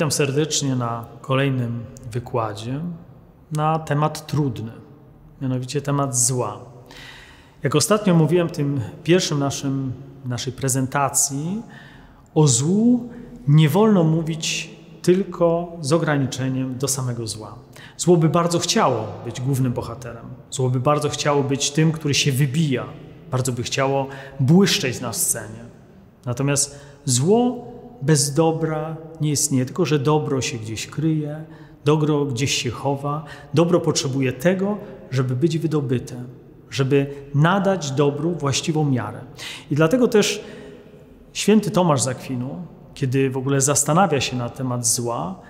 Witam serdecznie na kolejnym wykładzie na temat trudny, mianowicie temat zła. Jak ostatnio mówiłem w tym pierwszym naszym, naszej prezentacji, o złu nie wolno mówić tylko z ograniczeniem do samego zła. Zło by bardzo chciało być głównym bohaterem. Zło by bardzo chciało być tym, który się wybija. Bardzo by chciało błyszczeć na scenie. Natomiast zło bez dobra nie istnieje, tylko że dobro się gdzieś kryje, dobro gdzieś się chowa. Dobro potrzebuje tego, żeby być wydobyte, żeby nadać dobru właściwą miarę. I dlatego też święty Tomasz z Akwinu, kiedy w ogóle zastanawia się na temat zła,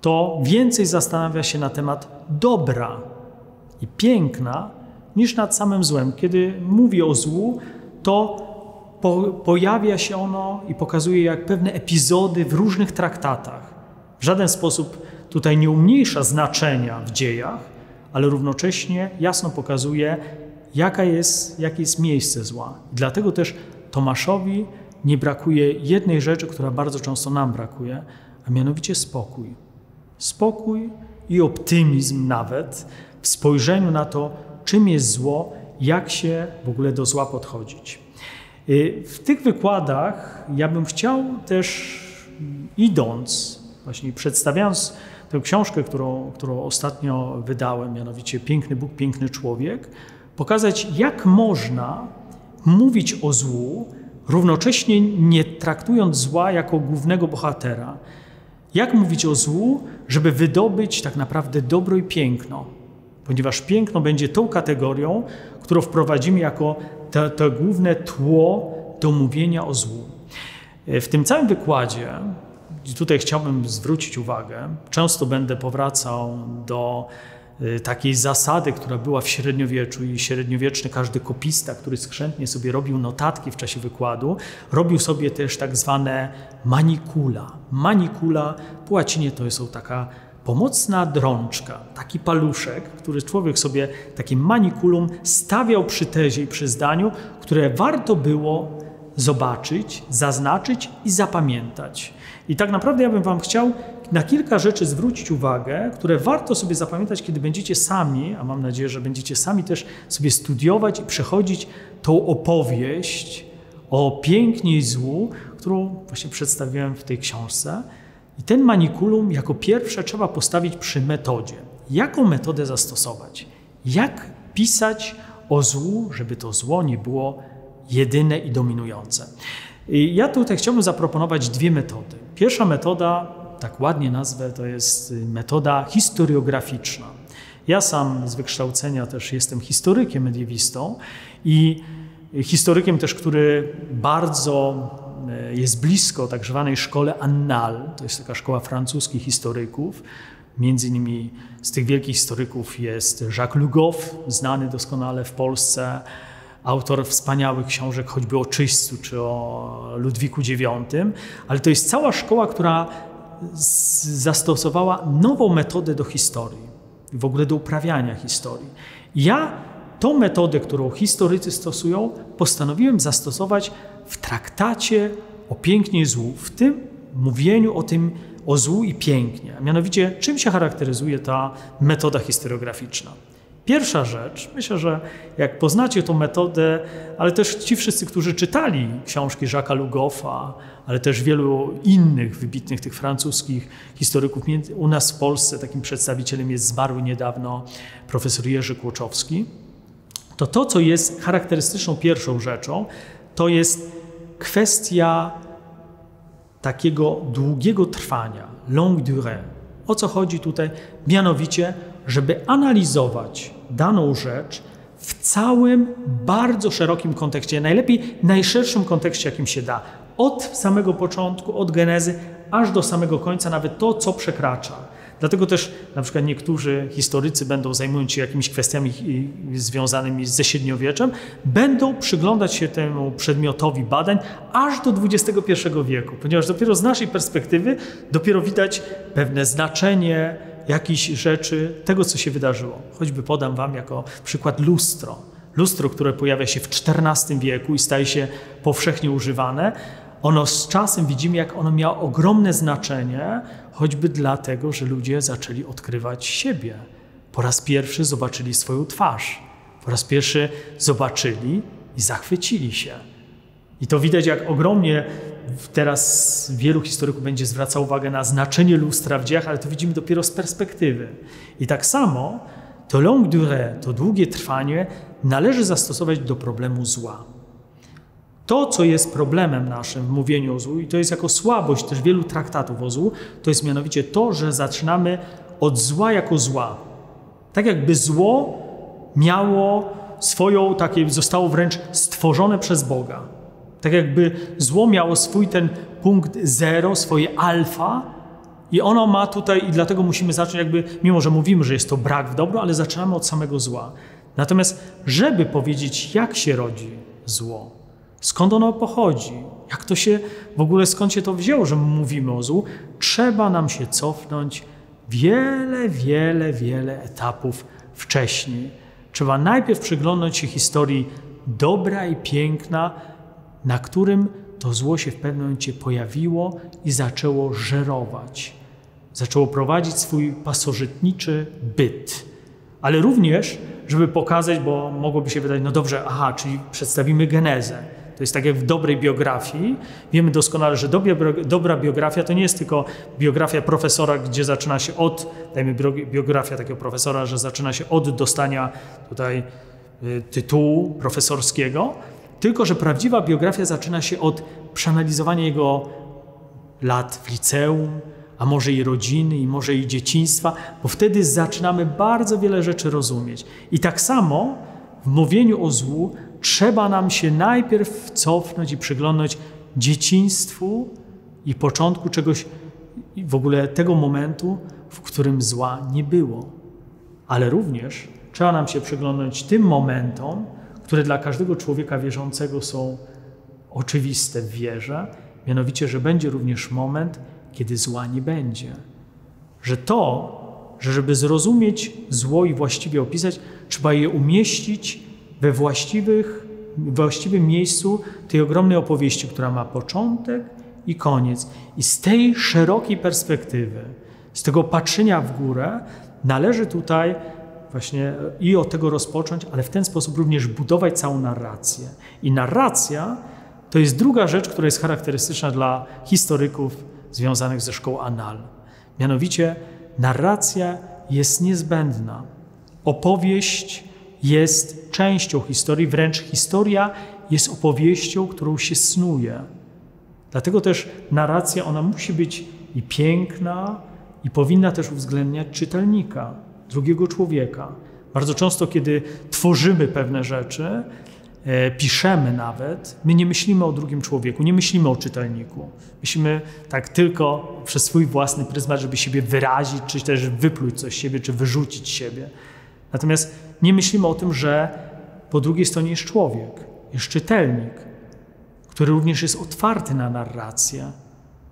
to więcej zastanawia się na temat dobra i piękna niż nad samym złem. Kiedy mówi o złu, to po, pojawia się ono i pokazuje jak pewne epizody w różnych traktatach. W żaden sposób tutaj nie umniejsza znaczenia w dziejach, ale równocześnie jasno pokazuje, jaka jest, jakie jest miejsce zła. Dlatego też Tomaszowi nie brakuje jednej rzeczy, która bardzo często nam brakuje, a mianowicie spokój. Spokój i optymizm nawet w spojrzeniu na to, czym jest zło, jak się w ogóle do zła podchodzić. Y, w tych wykładach ja bym chciał też, idąc, właśnie przedstawiając tę książkę, którą, którą ostatnio wydałem, mianowicie Piękny Bóg, Piękny Człowiek, pokazać, jak można mówić o złu, równocześnie nie traktując zła jako głównego bohatera. Jak mówić o złu, żeby wydobyć tak naprawdę dobro i piękno, ponieważ piękno będzie tą kategorią, którą wprowadzimy jako to, główne tło do mówienia o złu. W tym całym wykładzie, tutaj chciałbym zwrócić uwagę, często będę powracał do y, takiej zasady, która była w średniowieczu i średniowieczny każdy kopista, który skrzętnie sobie robił notatki w czasie wykładu, robił sobie też tak zwane manikula. Manikula po łacinie to jest taka pomocna drączka, taki paluszek, który człowiek sobie, takim manikulum, stawiał przy tezie i przy zdaniu, które warto było zobaczyć, zaznaczyć i zapamiętać. I tak naprawdę ja bym Wam chciał na kilka rzeczy zwrócić uwagę, które warto sobie zapamiętać, kiedy będziecie sami, a mam nadzieję, że będziecie sami też sobie studiować i przechodzić tą opowieść o pięknie i złu, którą właśnie przedstawiłem w tej książce. I ten manikulum jako pierwsze trzeba postawić przy metodzie. Jaką metodę zastosować? Jak pisać o złu, żeby to zło nie było jedyne i dominujące? I ja tutaj chciałbym zaproponować dwie metody. Pierwsza metoda, tak ładnie nazwę, to jest metoda historiograficzna. Ja sam z wykształcenia też jestem historykiem mediewistą i historykiem też, który bardzo jest blisko tak zwanej szkole Annal, to jest taka szkoła francuskich historyków. Między innymi z tych wielkich historyków jest Jacques Lugoff, znany doskonale w Polsce, autor wspaniałych książek choćby o Czyśćcu czy o Ludwiku IX, ale to jest cała szkoła, która zastosowała nową metodę do historii, w ogóle do uprawiania historii. Ja tą metodę, którą historycy stosują, postanowiłem zastosować w traktacie o pięknie i złu, w tym mówieniu o tym, o złu i pięknie. A mianowicie, czym się charakteryzuje ta metoda historiograficzna? Pierwsza rzecz, myślę, że jak poznacie tą metodę, ale też ci wszyscy, którzy czytali książki Jacques'a Lugoffa, ale też wielu innych wybitnych tych francuskich historyków, u nas w Polsce takim przedstawicielem jest zmarły niedawno profesor Jerzy Kłoczowski, to to, co jest charakterystyczną pierwszą rzeczą, to jest kwestia takiego długiego trwania, longue durée. O co chodzi tutaj? Mianowicie, żeby analizować daną rzecz w całym bardzo szerokim kontekście, najlepiej najszerszym kontekście, jakim się da. Od samego początku, od genezy, aż do samego końca, nawet to, co przekracza. Dlatego też na przykład niektórzy historycy będą zajmując się jakimiś kwestiami związanymi ze średniowieczem, będą przyglądać się temu przedmiotowi badań aż do XXI wieku, ponieważ dopiero z naszej perspektywy dopiero widać pewne znaczenie jakichś rzeczy, tego co się wydarzyło. Choćby podam wam jako przykład lustro. Lustro, które pojawia się w XIV wieku i staje się powszechnie używane, ono z czasem widzimy, jak ono miało ogromne znaczenie, choćby dlatego, że ludzie zaczęli odkrywać siebie. Po raz pierwszy zobaczyli swoją twarz. Po raz pierwszy zobaczyli i zachwycili się. I to widać, jak ogromnie teraz wielu historyków będzie zwracał uwagę na znaczenie lustra w dziejach, ale to widzimy dopiero z perspektywy. I tak samo to longue durée, to długie trwanie, należy zastosować do problemu zła. To, co jest problemem naszym w mówieniu o złu, i to jest jako słabość też wielu traktatów o złu, to jest mianowicie to, że zaczynamy od zła jako zła. Tak jakby zło miało swoją, takie zostało wręcz stworzone przez Boga. Tak jakby zło miało swój ten punkt zero, swoje alfa i ono ma tutaj, i dlatego musimy zacząć jakby, mimo że mówimy, że jest to brak w dobro, ale zaczynamy od samego zła. Natomiast, żeby powiedzieć, jak się rodzi zło, skąd ono pochodzi, jak to się, w ogóle skąd się to wzięło, że mówimy o złu, trzeba nam się cofnąć wiele, wiele, wiele etapów wcześniej. Trzeba najpierw przyglądać się historii dobra i piękna, na którym to zło się w pewnym momencie pojawiło i zaczęło żerować. Zaczęło prowadzić swój pasożytniczy byt. Ale również, żeby pokazać, bo mogłoby się wydać, no dobrze, aha, czyli przedstawimy genezę. To jest tak jak w dobrej biografii. Wiemy doskonale, że dobra biografia to nie jest tylko biografia profesora, gdzie zaczyna się od, dajmy biografia takiego profesora, że zaczyna się od dostania tutaj y, tytułu profesorskiego, tylko, że prawdziwa biografia zaczyna się od przeanalizowania jego lat w liceum, a może i rodziny, i może i dzieciństwa, bo wtedy zaczynamy bardzo wiele rzeczy rozumieć. I tak samo w mówieniu o złu trzeba nam się najpierw cofnąć i przyglądać dzieciństwu i początku czegoś, w ogóle tego momentu, w którym zła nie było. Ale również trzeba nam się przyglądać tym momentom, które dla każdego człowieka wierzącego są oczywiste w wierze, mianowicie, że będzie również moment, kiedy zła nie będzie. Że to, że żeby zrozumieć zło i właściwie opisać, trzeba je umieścić we właściwych, właściwym miejscu tej ogromnej opowieści, która ma początek i koniec. I z tej szerokiej perspektywy, z tego patrzenia w górę, należy tutaj właśnie i od tego rozpocząć, ale w ten sposób również budować całą narrację. I narracja to jest druga rzecz, która jest charakterystyczna dla historyków związanych ze szkołą Anal. Mianowicie narracja jest niezbędna. Opowieść jest częścią historii, wręcz historia jest opowieścią, którą się snuje. Dlatego też narracja, ona musi być i piękna, i powinna też uwzględniać czytelnika drugiego człowieka. Bardzo często, kiedy tworzymy pewne rzeczy, e, piszemy nawet, my nie myślimy o drugim człowieku, nie myślimy o czytelniku. Myślimy tak tylko przez swój własny pryzmat, żeby siebie wyrazić, czy też wypluć coś z siebie, czy wyrzucić siebie. Natomiast nie myślimy o tym, że po drugiej stronie jest człowiek, jest czytelnik, który również jest otwarty na narrację,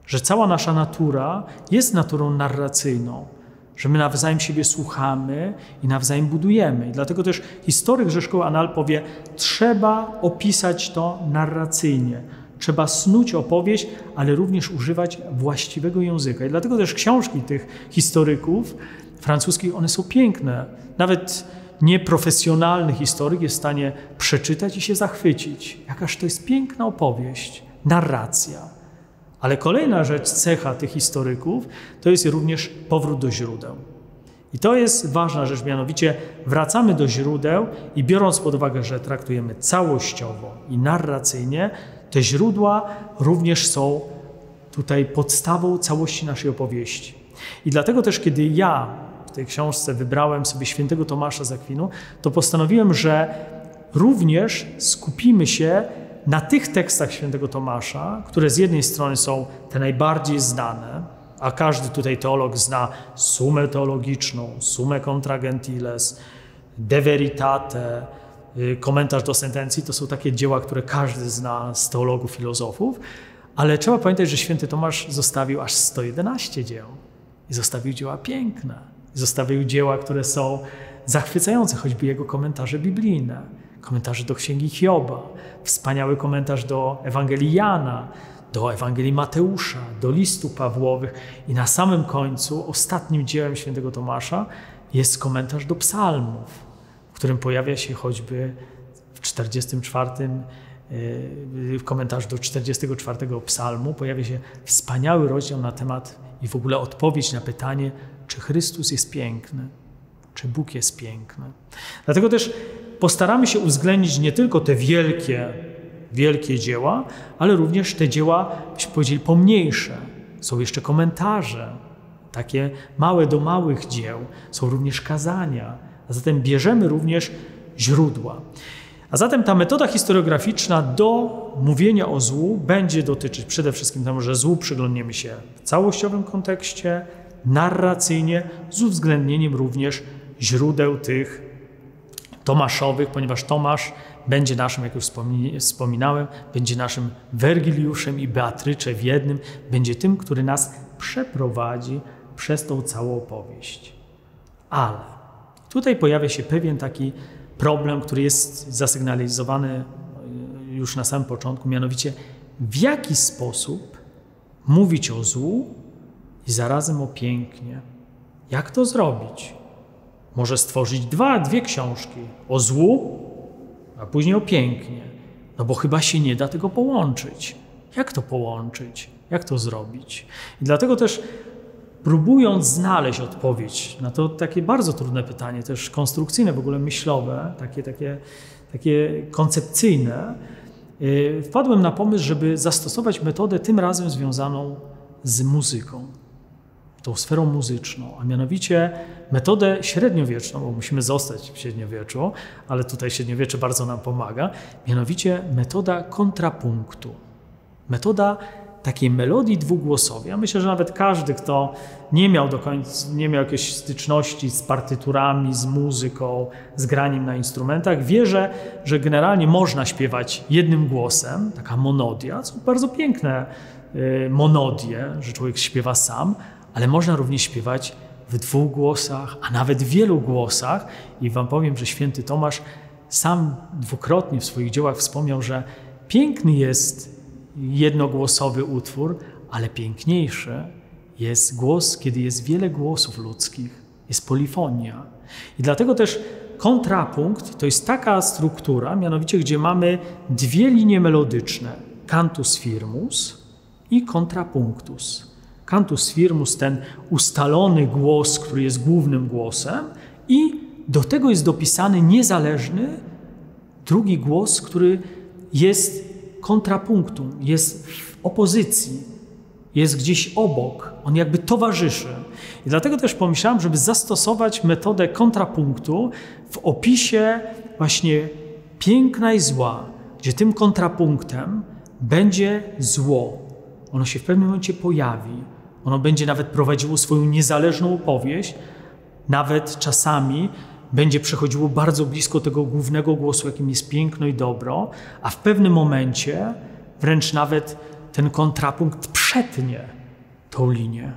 że cała nasza natura jest naturą narracyjną że my nawzajem siebie słuchamy i nawzajem budujemy. I dlatego też historyk ze szkoły Anal powie, trzeba opisać to narracyjnie. Trzeba snuć opowieść, ale również używać właściwego języka. I dlatego też książki tych historyków francuskich, one są piękne. Nawet nieprofesjonalny historyk jest w stanie przeczytać i się zachwycić. Jakaż to jest piękna opowieść, narracja. Ale kolejna rzecz, cecha tych historyków, to jest również powrót do źródeł. I to jest ważna rzecz, mianowicie wracamy do źródeł i biorąc pod uwagę, że traktujemy całościowo i narracyjnie, te źródła również są tutaj podstawą całości naszej opowieści. I dlatego też, kiedy ja tej książce wybrałem sobie świętego Tomasza z Akwinu, to postanowiłem, że również skupimy się na tych tekstach świętego Tomasza, które z jednej strony są te najbardziej znane, a każdy tutaj teolog zna sumę teologiczną, sumę contra gentiles, de veritate, y, komentarz do sentencji, to są takie dzieła, które każdy zna z teologów, filozofów, ale trzeba pamiętać, że święty Tomasz zostawił aż 111 dzieł i zostawił dzieła piękne, zostawił dzieła, które są zachwycające, choćby jego komentarze biblijne komentarze do Księgi Hioba, wspaniały komentarz do Ewangelii Jana, do Ewangelii Mateusza, do listów Pawłowych i na samym końcu, ostatnim dziełem świętego Tomasza jest komentarz do psalmów, w którym pojawia się choćby w 44 w komentarz do 44 psalmu. Pojawia się wspaniały rozdział na temat i w ogóle odpowiedź na pytanie, czy Chrystus jest piękny, czy Bóg jest piękny. Dlatego też postaramy się uwzględnić nie tylko te wielkie, wielkie dzieła, ale również te dzieła, byśmy powiedzieli, pomniejsze. Są jeszcze komentarze, takie małe do małych dzieł, są również kazania, a zatem bierzemy również źródła. A zatem ta metoda historiograficzna do mówienia o złu będzie dotyczyć przede wszystkim tego, że złu przyglądniemy się w całościowym kontekście, narracyjnie, z uwzględnieniem również źródeł tych tomaszowych, ponieważ Tomasz będzie naszym, jak już wspominałem, będzie naszym Wergiliuszem i Beatrycze w jednym, będzie tym, który nas przeprowadzi przez tą całą opowieść. Ale tutaj pojawia się pewien taki problem, który jest zasygnalizowany e, już na samym początku, mianowicie w jaki sposób mówić o złu i zarazem o pięknie. Jak to zrobić? Może stworzyć dwa, dwie książki o złu, a później o pięknie. No bo chyba się nie da tego połączyć. Jak to połączyć? Jak to zrobić? I dlatego też próbując znaleźć odpowiedź na to takie bardzo trudne pytanie, też konstrukcyjne, w ogóle myślowe, takie, takie, takie koncepcyjne, y, wpadłem na pomysł, żeby zastosować metodę tym razem związaną z muzyką, tą sferą muzyczną, a mianowicie metodę średniowieczną, bo musimy zostać w średniowieczu, ale tutaj średniowiecze bardzo nam pomaga, mianowicie metoda kontrapunktu. Metoda takiej melodii dwugłosowej. Ja myślę, że nawet każdy, kto nie miał do końca, nie miał jakiejś styczności z partyturami, z muzyką, z graniem na instrumentach, wie, że, że generalnie można śpiewać jednym głosem, taka monodia, są bardzo piękne y, monodie, że człowiek śpiewa sam, ale można również śpiewać w dwóch głosach, a nawet w wielu głosach. I wam powiem, że święty Tomasz sam dwukrotnie w swoich dziełach wspomniał, że piękny jest jednogłosowy utwór, ale piękniejszy jest głos, kiedy jest wiele głosów ludzkich, jest polifonia. I dlatego też kontrapunkt to jest taka struktura, mianowicie gdzie mamy dwie linie melodyczne, cantus firmus i contrapunctus. Cantus firmus, ten ustalony głos, który jest głównym głosem i do tego jest dopisany niezależny drugi głos, który jest kontrapunktum, jest w opozycji, jest gdzieś obok, on jakby towarzyszy. I dlatego też pomyślałem, żeby zastosować metodę kontrapunktu w opisie właśnie piękna i zła, gdzie tym kontrapunktem będzie zło. Ono się w pewnym momencie pojawi. Ono będzie nawet prowadziło swoją niezależną opowieść, nawet czasami będzie przechodziło bardzo blisko tego głównego głosu, jakim jest piękno i dobro, a w pewnym momencie wręcz nawet ten kontrapunkt przetnie tą linię,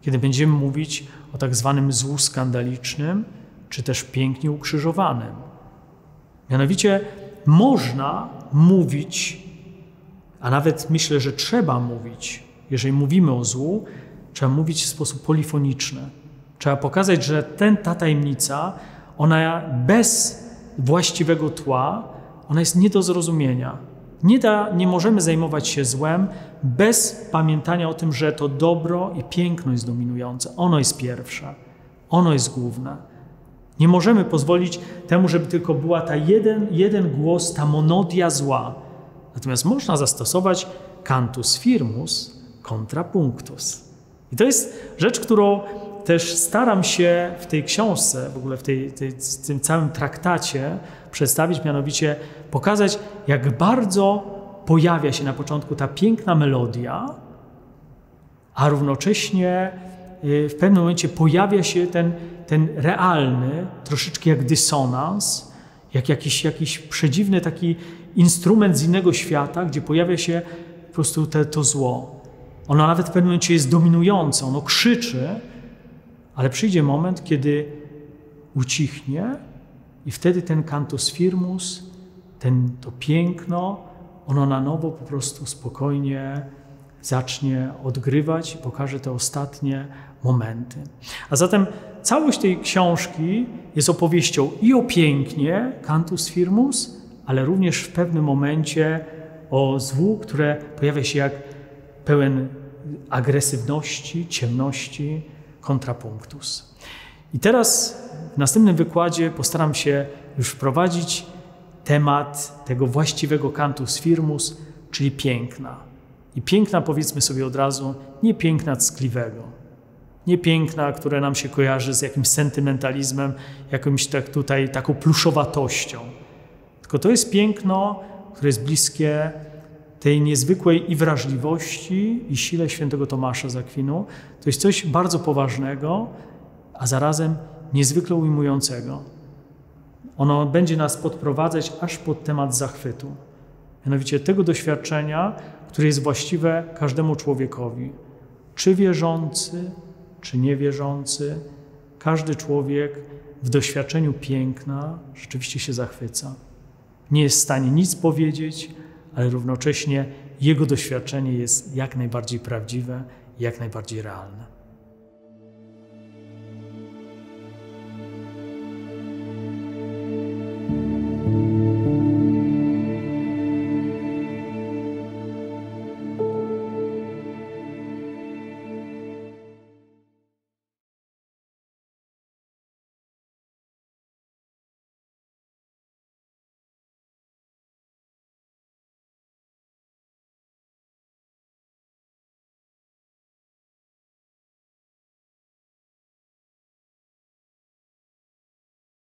kiedy będziemy mówić o tak zwanym złu skandalicznym, czy też pięknie ukrzyżowanym. Mianowicie można mówić, a nawet myślę, że trzeba mówić, jeżeli mówimy o złu, trzeba mówić w sposób polifoniczny. Trzeba pokazać, że ten, ta tajemnica ona bez właściwego tła, ona jest nie do zrozumienia. Nie, da, nie możemy zajmować się złem bez pamiętania o tym, że to dobro i piękno jest dominujące. Ono jest pierwsze, ono jest główne. Nie możemy pozwolić temu, żeby tylko była ta jeden, jeden głos, ta monodia zła. Natomiast można zastosować cantus firmus contra punctus. I to jest rzecz, którą też staram się w tej książce, w ogóle w, tej, tej, tym całym traktacie przedstawić, mianowicie pokazać, jak bardzo pojawia się na początku ta piękna melodia, a równocześnie y, w pewnym momencie pojawia się ten, ten realny, troszeczkę jak dysonans, jak jakiś, jakiś przedziwny taki instrument z innego świata, gdzie pojawia się po prostu te, to zło. Ono nawet w pewnym momencie jest dominujące, ono krzyczy, ale przyjdzie moment, kiedy ucichnie i wtedy ten cantus firmus, ten, to piękno, ono na nowo po prostu spokojnie zacznie odgrywać i pokaże te ostatnie momenty. A zatem całość tej książki jest opowieścią i o pięknie Cantus Firmus, ale również w pewnym momencie o złu, które pojawia się jak pełen agresywności, ciemności, kontrapunktus. I teraz w następnym wykładzie postaram się już wprowadzić temat tego właściwego cantus firmus, czyli piękna. I piękna, powiedzmy sobie od razu, nie piękna ckliwego, nie piękna, które nam się kojarzy z jakimś sentymentalizmem, jakimś tak tutaj taką pluszowatością. Tylko to jest piękno, które jest bliskie tej niezwykłej i wrażliwości, i sile świętego Tomasza z Akwinu. To jest coś bardzo poważnego, a zarazem niezwykle ujmującego. Ono będzie nas podprowadzać aż pod temat zachwytu. Mianowicie tego doświadczenia, które jest właściwe każdemu człowiekowi. Czy wierzący, czy niewierzący, każdy człowiek w doświadczeniu piękna rzeczywiście się zachwyca. Nie jest w stanie nic powiedzieć, ale równocześnie jego doświadczenie jest jak najbardziej prawdziwe, jak najbardziej realne.